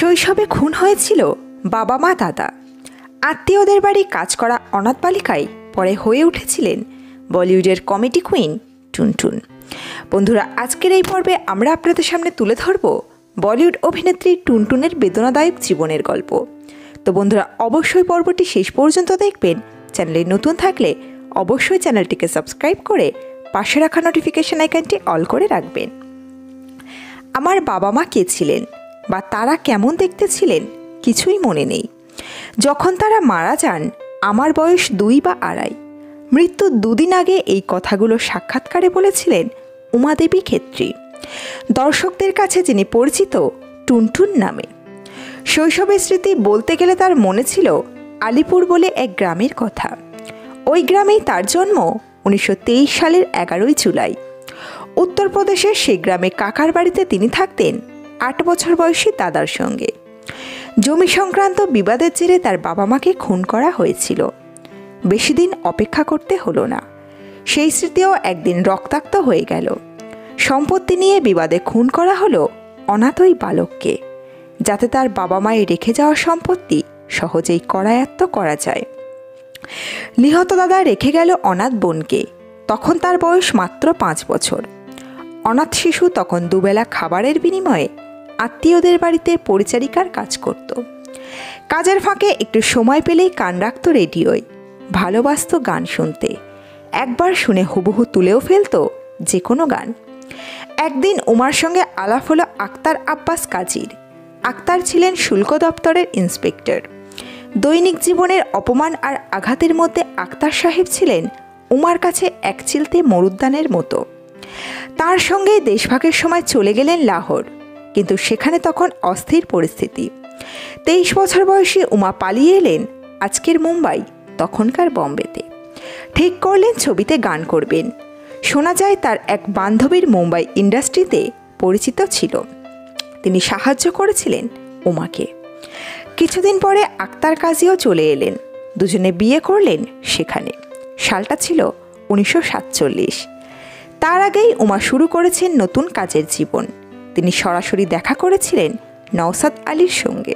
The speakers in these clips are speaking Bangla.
শৈশবে খুন হয়েছিল বাবা মা দাদা। আত্মীয়দের বাড়ি কাজ করা অনাথ বালিকায় পরে হয়ে উঠেছিলেন বলিউডের কমেডি কুইন টুনটুন। বন্ধুরা, আজকের এই পর্বে আমরা আপনাদের সামনে তুলে ধরব বলিউড অভিনেত্রী টুনটুনের বেদনাদায়ক জীবনের গল্প। তো বন্ধুরা, অবশ্যই পর্বটি শেষ পর্যন্ত দেখবেন। চ্যানেলে নতুন থাকলে অবশ্যই চ্যানেলটিকে সাবস্ক্রাইব করে পাশে রাখা নোটিফিকেশন আইকনটি অল করে রাখবেন। আমার বাবা মা কে ছিলেন? বা তারা কেমন দেখতে ছিলেন কিছুই মনে নেই। যখন তারা মারা যান, আমার বয়স দুই বা আড়াই। মৃত্যুর দুদিন আগে এই কথাগুলো সাক্ষাৎকারে বলেছিলেন উমাদেবী ক্ষেত্রী। দর্শকদের কাছে যিনি পরিচিত, টুনটুন নামে। শৈশবের স্মৃতি বলতে গেলে তার মনে ছিল আলিপুর বলে এক গ্রামের কথা। ওই গ্রামেই তার জন্ম উনিশশো তেইশ সালের এগারোই জুলাই। উত্তরপ্রদেশের সেই গ্রামে কাকার বাড়িতে তিনি থাকতেন। আট বছর বয়সী দাদার সঙ্গে। জমি সংক্রান্ত বিবাদের জেরে তার বাবা মাকে খুন করা হয়েছিল। বেশি দিন অপেক্ষা করতে হলো না। সেই স্মৃতিও একদিন রক্তাক্ত হয়ে গেল। সম্পত্তি নিয়ে বিবাদে খুন করা হলো অনাথই বালককে। যাতে তার বাবা মায়ের রেখে যাওয়া সম্পত্তি সহজেই করায়ত্ত করা যায়। নিহত দাদা রেখে গেল অনাথ বোনকে। তখন তার বয়স মাত্র পাঁচ বছর। অনাথ শিশু তখন দুবেলা খাবারের বিনিময়ে আত্মীয়দের বাড়িতে পরিচারিকার কাজ করত। কাজের ফাঁকে একটু সময় পেলেই কান রাখত রেডিওয়। ভালোবাসত গান শুনতে। একবার শুনে হুবহু তুলেও ফেলতো যে কোনো গান। একদিন উমার সঙ্গে আলাপ হলো আক্তার আব্বাস কাজীর। আক্তার ছিলেন শুল্ক দপ্তরের ইন্সপেক্টর। দৈনিক জীবনের অপমান আর আঘাতের মধ্যে আক্তার সাহেব ছিলেন উমার কাছে এক চিলতে মরুদ্যানের মতো। তার সঙ্গে দেশভাগের সময় চলে গেলেন লাহোর। কিন্তু সেখানে তখন অস্থির পরিস্থিতি। তেইশ বছর বয়সী উমা পালিয়ে এলেন আজকের মুম্বাই, তখনকার বম্বেতে। ঠিক করলেন ছবিতে গান করবেন। শোনা যায় তার এক বান্ধবীর মুম্বাই ইন্ডাস্ট্রিতে পরিচিত ছিল। তিনি সাহায্য করেছিলেন উমাকে। কিছুদিন পরে আক্তার কাজীও চলে এলেন। দুজনে বিয়ে করলেন সেখানে। সালটা ছিল উনিশশো সাতচল্লিশ। তার আগেই উমা শুরু করেছেন নতুন কাজের জীবন। তিনি সরাসরি দেখা করেছিলেন নওসাদ আলীর সঙ্গে।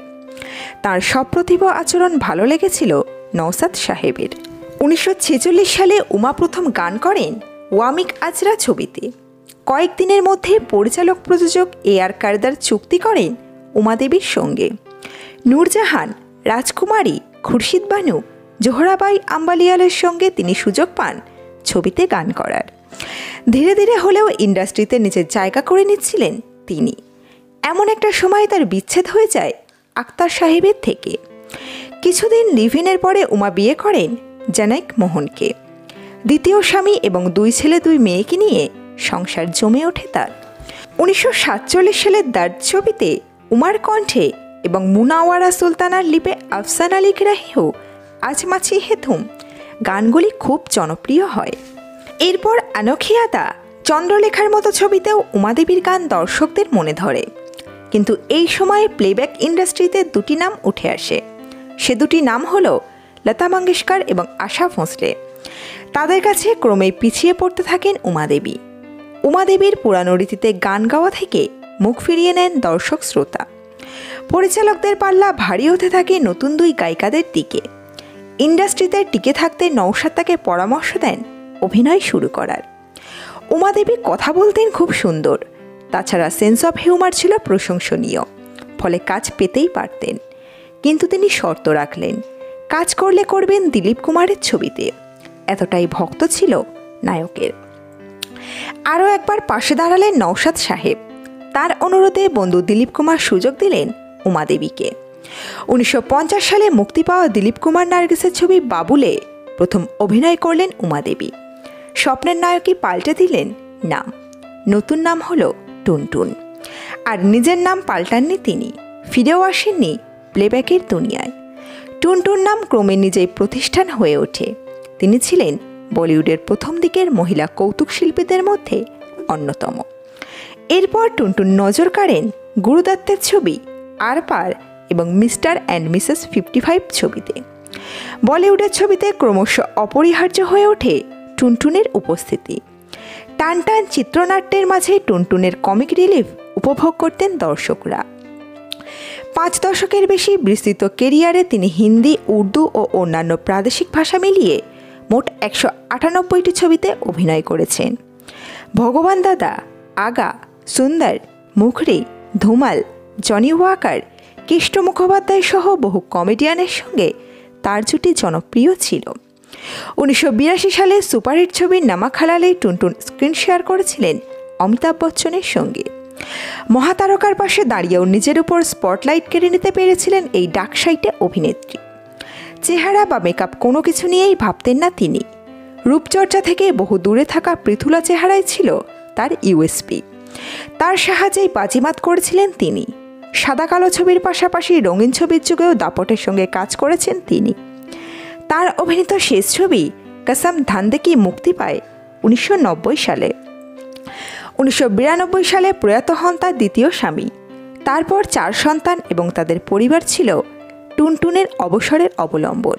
তার সপ্রতিভ আচরণ ভালো লেগেছিল নওসাদ সাহেবের। উনিশশো ছেচল্লিশ সালে উমা প্রথম গান করেন ওয়ামিক আজরা ছবিতে। কয়েকদিনের মধ্যে পরিচালক প্রযোজক এ আর কারদার চুক্তি করেন উমাদেবীর সঙ্গে। নূরজাহান, রাজকুমারী, খুরশিদ বানু, জোহরাবাই আম্বালিয়ালের সঙ্গে তিনি সুযোগ পান ছবিতে গান করার। ধীরে ধীরে হলেও ইন্ডাস্ট্রিতে নিজের জায়গা করে নিচ্ছিলেন তিনি। এমন একটা সময় তার বিচ্ছেদ হয়ে যায় আক্তার সাহেবের থেকে। কিছুদিন লিভিনের পরে উমা বিয়ে করেন জানাইক মোহনকে। দ্বিতীয় স্বামী এবং দুই ছেলে দুই মেয়েকে নিয়ে সংসার জমে ওঠে তার। উনিশশো সাতচল্লিশ সালের দার্জ ছবিতে উমার কণ্ঠে এবং মুনাওয়ারা সুলতানার লিপে আফসান আলী গ্রাহিও আজমাছি হেথুম গানগুলি খুব জনপ্রিয় হয়। এরপর আনখিয়াদা চন্দ্রলেখার মতো ছবিতেও উমাদেবীর গান দর্শকদের মনে ধরে। কিন্তু এই সময়ে প্লেব্যাক ইন্ডাস্ট্রিতে দুটি নাম উঠে আসে। সে দুটি নাম হল লতা মঙ্গেশকর এবং আশা ভোঁসলে। তাদের কাছে ক্রমে পিছিয়ে পড়তে থাকেন উমাদেবী। উমাদেবীর পুরানো রীতিতে গান গাওয়া থেকে মুখ ফিরিয়ে নেন দর্শক শ্রোতা। পরিচালকদের পাল্লা ভারী হতে থাকে নতুন দুই গায়িকাদের দিকে। ইন্ডাস্ট্রিতে টিকে থাকতে নৌসাদ তাকে পরামর্শ দেন অভিনয় শুরু করার। উমাদেবী কথা বলতেন খুব সুন্দর। তাছাড়া সেন্স অফ হিউমার ছিল প্রশংসনীয়, ফলে কাজ পেতেই পারতেন। কিন্তু তিনি শর্ত রাখলেন, কাজ করলে করবেন দিলীপ কুমারের ছবিতে। এতটাই ভক্ত ছিল নায়কের। আরও একবার পাশে দাঁড়ালেন নৌসাদ সাহেব। তার অনুরোধে বন্ধু দিলীপ কুমার সুযোগ দিলেন উমাদেবীকে। উনিশশো পঞ্চাশ সালে মুক্তি পাওয়া দিলীপ কুমার নার্গিসের ছবি বাবুলে প্রথম অভিনয় করলেন উমাদেবী। স্বপ্নের নায়কই পাল্টে দিলেন নাম। নতুন নাম হলো টুনটুন। আর নিজের নাম পাল্টাননি তিনি। ফিরেও আসেননি প্লেব্যাকের দুনিয়ায়। টুনটুন নাম ক্রমে নিজেই প্রতিষ্ঠান হয়ে ওঠে। তিনি ছিলেন বলিউডের প্রথম দিকের মহিলা কৌতুক শিল্পীদের মধ্যে অন্যতম। এরপর টুনটুন নজর কাড়েন গুরুদত্তের ছবি আর পার এবং mister and missus fifty five ছবিতে। বলিউডের ছবিতে ক্রমশ অপরিহার্য হয়ে ওঠে টুনটুনের উপস্থিতি। টান টান চিত্রনাট্যের মাঝে টুনটুনের কমিক রিলিফ উপভোগ করতেন দর্শকরা। পাঁচ দশকের বেশি বিস্তৃত কেরিয়ারে তিনি হিন্দি, উর্দু ও অন্যান্য প্রাদেশিক ভাষা মিলিয়ে মোট একশো আটানব্বইটি ছবিতে অভিনয় করেছেন। ভগবান দাদা, আগা, সুন্দর, মুখরি, ধুমাল, জনি ওয়াকার, কৃষ্ণ মুখোপাধ্যায় সহ বহু কমেডিয়ানের সঙ্গে তার জুটি জনপ্রিয় ছিল। উনিশশো বিরাশি সালে সুপারহিট ছবি নামাখালালে টুনটুন স্ক্রিন শেয়ার করেছিলেন অমিতাভ বচ্চনের সঙ্গে। মহাতারকার পাশে দাঁড়িয়েও নিজের উপর স্পটলাইট কেড়ে নিতে পেরেছিলেন এই ডাকসাইটে অভিনেত্রী। চেহারা বা মেকআপ কোনো কিছু নিয়েই ভাবতেন না তিনি। রূপচর্চা থেকে বহু দূরে থাকা পৃথুলা চেহারায় ছিল তার ইউএসপি তার সাহায্যেই বাজিমাত করেছিলেন তিনি। সাদা কালো ছবির পাশাপাশি রঙিন ছবির যুগেও দাপটের সঙ্গে কাজ করেছেন তিনি। তার অভিনীত শেষ ছবি কাসাম ধান্দেকি মুক্তি পায়? উনিশশো নব্বই সালে। উনিশশো বিরানব্বই সালে প্রয়াত হন তার দ্বিতীয় স্বামী। তারপর চার সন্তান এবং তাদের পরিবার ছিল টুনটুনের অবসরের অবলম্বন।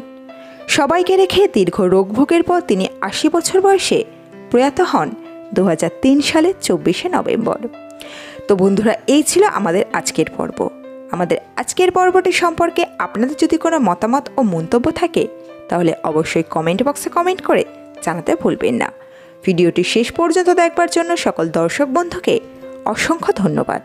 সবাইকে রেখে দীর্ঘ রোগভোগের পর তিনি আশি বছর বয়সে প্রয়াত হন দু হাজার তিন সালের চব্বিশে নভেম্বর। তো বন্ধুরা, এই ছিল আমাদের আজকের পর্ব। আমাদের আজকের পর্বটি সম্পর্কে আপনাদের যদি কোনো মতামত ও মন্তব্য থাকে, তাহলে অবশ্যই কমেন্ট বক্সে কমেন্ট করে জানাতে ভুলবেন না। ভিডিওটি শেষ পর্যন্ত দেখবার জন্য সকল দর্শক বন্ধুকে অসংখ্য ধন্যবাদ।